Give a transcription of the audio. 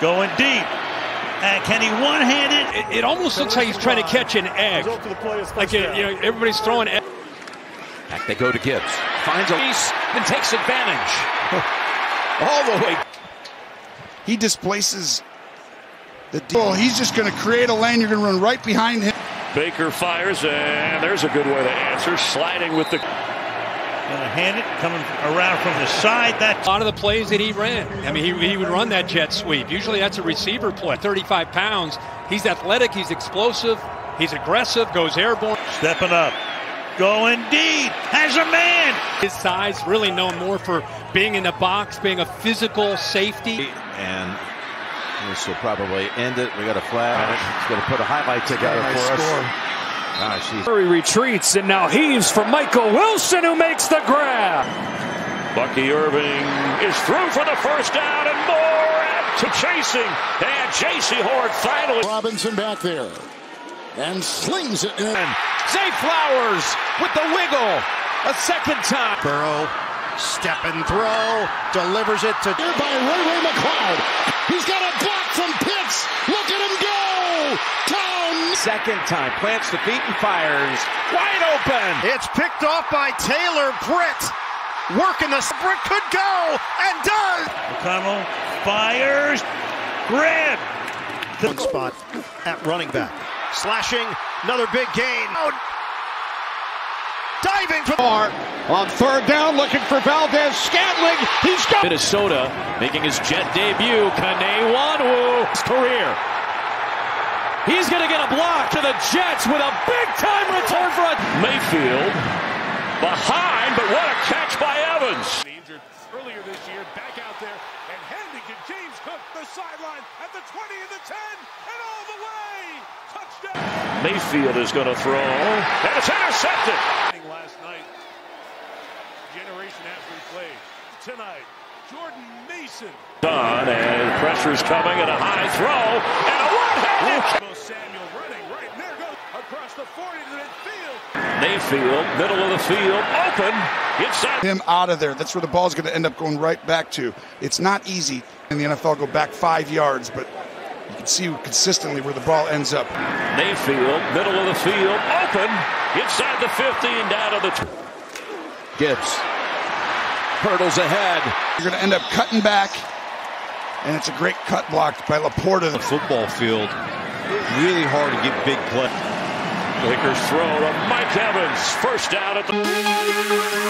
Going deep. And can he one-hand it? It, it almost looks like he's trying to catch an egg. Like, you know, everybody's throwing egg. Back they go to Gibbs. Finds a piece and takes advantage. All the way. He displaces the deal. Oh, he's just going to create a lane. You're going to run right behind him. Baker fires, and there's a good way to answer. Sliding with the. Going to hand it, coming around from the side. That a lot of the plays that he ran. I mean, he, he would run that jet sweep. Usually that's a receiver play. 35 pounds. He's athletic. He's explosive. He's aggressive. Goes airborne. Stepping up. Going deep. Has a man. His size really known more for being in the box, being a physical safety. And this will probably end it. We got a flag. It's going to put a highlight together for score. Ah, us. Gosh, Murray retreats and now heaves for Michael Wilson, who makes the grab. Bucky Irving is through for the first down and more to chasing. And Jaycee Horn finally. Robinson back there and slings it in. Zay Flowers with the wiggle a second time. Burrow step and throw delivers it to here by Ray Ray McCloud. He's got a block from Pitts. Look at him go. Down. Second time plants the feet and fires wide open. It's picked off by Taylor Britt. Working the Britt could go and does. McConnell fires. Grab. One spot at running back. Slashing, another big gain. Oh. Diving for far on third down, looking for Valdes-Scantling. He's got Minnesota making his jet debut. Kene Nwangwu, his career. He's going to get a block to the Jets with a big time return for a Mayfield behind, but what a catch by Evans. Injured earlier this year, back out there and handing to James Cook the sideline at the 20 and the 10 and all the way. Touchdown. Mayfield is going to throw, and it's intercepted. Last night, generation after he played. Tonight, Jordan Mason. Done, and pressure's coming, and a high throw, and a one-handed. Samuel running right there goes across the 40 to the midfield. Mayfield, middle of the field, open, inside. Him out of there. That's where the ball's going to end up going right back to. It's not easy in the NFL go back five yards, but you can see consistently where the ball ends up. Mayfield, middle of the field, open, inside the 50 and down to the. Gibbs hurdles ahead. You're going to end up cutting back, and it's a great cut blocked by LaPorta. The football field, really hard to get big play. Lakers throw to Mike Evans, first down at the.